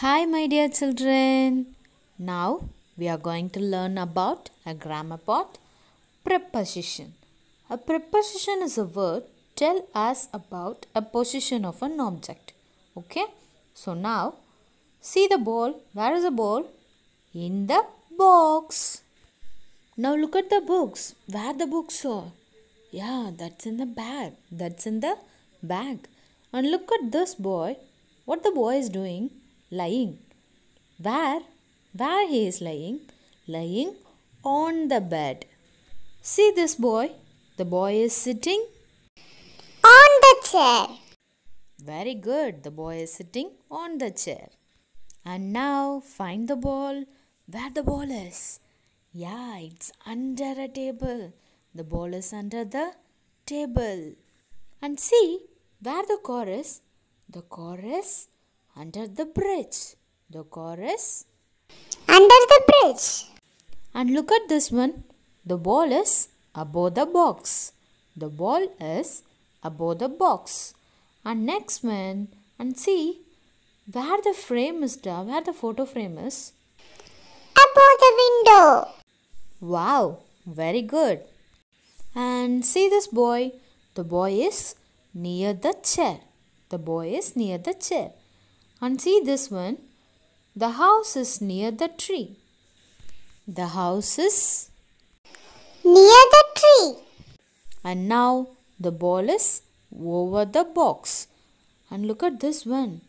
Hi, my dear children. Now we are going to learn about a grammar part preposition. A preposition is a word tell us about a position of an object. Okay? So now see the ball. Where is the ball? In the box. Now look at the books. Where the books are? Yeah, that's in the bag. That's in the bag. And look at this boy. What the boy is doing? Lying. Where? Where he is lying? Lying on the bed. See this boy? The boy is sitting. On the chair. Very good. The boy is sitting on the chair. And now find the ball. Where the ball is? Yeah, it's under a table. The ball is under the table. And see where the car is? The car is under the bridge. The chorus. Under the bridge. And look at this one. The ball is above the box. The ball is above the box. And next one. And see where the frame is down, where the photo frame is. Above the window. Wow, very good. And see this boy. The boy is near the chair. The boy is near the chair. And see this one. The house is near the tree. The house is. Near the tree. And now the ball is over the box. And look at this one.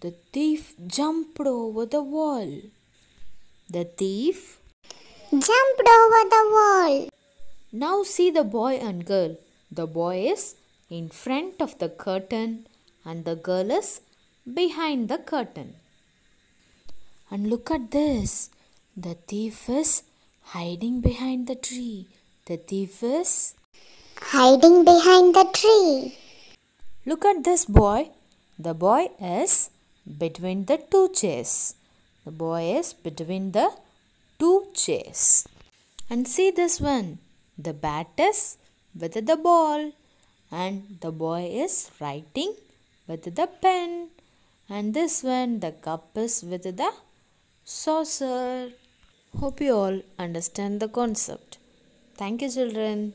The thief jumped over the wall. The thief. Jumped over the wall. Now see the boy and girl. The boy is in front of the curtain and the girl is behind the curtain. And look at this. The thief is hiding behind the tree. The thief is. Hiding behind the tree. Look at this boy. The boy is between the two chairs. The boy is between the two chairs. And see this one. The bat is with the ball. And the boy is writing with the pen. And this one, the cup is with the saucer. Hope you all understand the concept. Thank you, children.